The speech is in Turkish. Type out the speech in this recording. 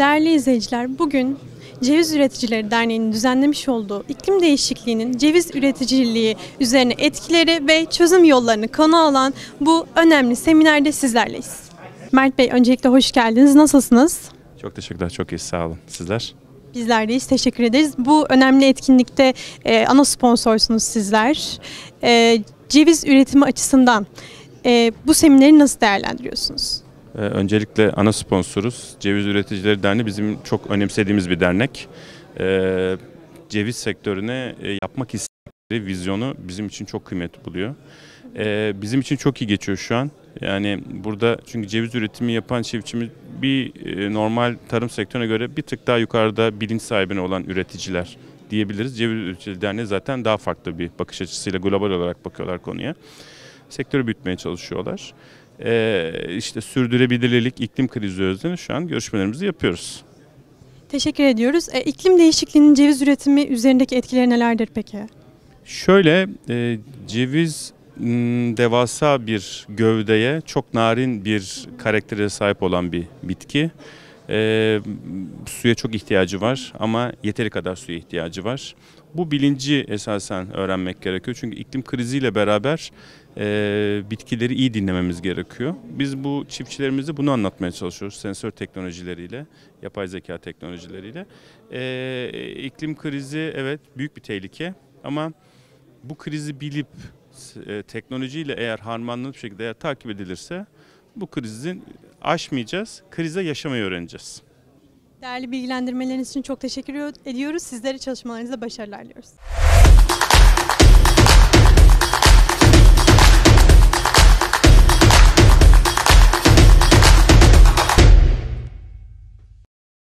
Değerli izleyiciler, bugün Ceviz Üreticileri Derneği'nin düzenlemiş olduğu iklim değişikliğinin ceviz üreticiliği üzerine etkileri ve çözüm yollarını konu alan bu önemli seminerde sizlerleyiz. Mert Bey öncelikle hoş geldiniz. Nasılsınız? Çok teşekkürler, çok iyi. Sağ olun. Sizler? Bizler deyiz. Teşekkür ederiz. Bu önemli etkinlikte e, ana sponsorsunuz sizler. E, ceviz üretimi açısından e, bu semineri nasıl değerlendiriyorsunuz? Ee, öncelikle ana sponsoruz. Ceviz Üreticileri Derneği bizim çok önemsediğimiz bir dernek. Ee, ceviz sektörüne e, yapmak istedikleri vizyonu bizim için çok kıymetli buluyor. Ee, bizim için çok iyi geçiyor şu an. Yani burada çünkü ceviz üretimi yapan çiftçimiz bir e, normal tarım sektörüne göre bir tık daha yukarıda bilinç sahibine olan üreticiler diyebiliriz. Ceviz Üreticileri Derneği zaten daha farklı bir bakış açısıyla global olarak bakıyorlar konuya. Sektörü büyütmeye çalışıyorlar. Ee, işte sürdürülebilirlik, iklim krizi üzerine şu an görüşmelerimizi yapıyoruz. Teşekkür ediyoruz. E, iklim değişikliğinin ceviz üretimi üzerindeki etkileri nelerdir peki? Şöyle e, ceviz devasa bir gövdeye çok narin bir karaktere sahip olan bir bitki. E, suya çok ihtiyacı var ama yeteri kadar suya ihtiyacı var. Bu bilinci esasen öğrenmek gerekiyor. Çünkü iklim kriziyle beraber e, bitkileri iyi dinlememiz gerekiyor. Biz bu çiftçilerimize bunu anlatmaya çalışıyoruz. Sensör teknolojileriyle, yapay zeka teknolojileriyle. E, iklim krizi evet büyük bir tehlike ama bu krizi bilip e, teknolojiyle eğer harmanlı bir şekilde eğer takip edilirse bu krizin aşmayacağız. Krize yaşamayı öğreneceğiz. Değerli bilgilendirmeleriniz için çok teşekkür ediyoruz. Sizlere çalışmalarınızda başarılar diliyoruz.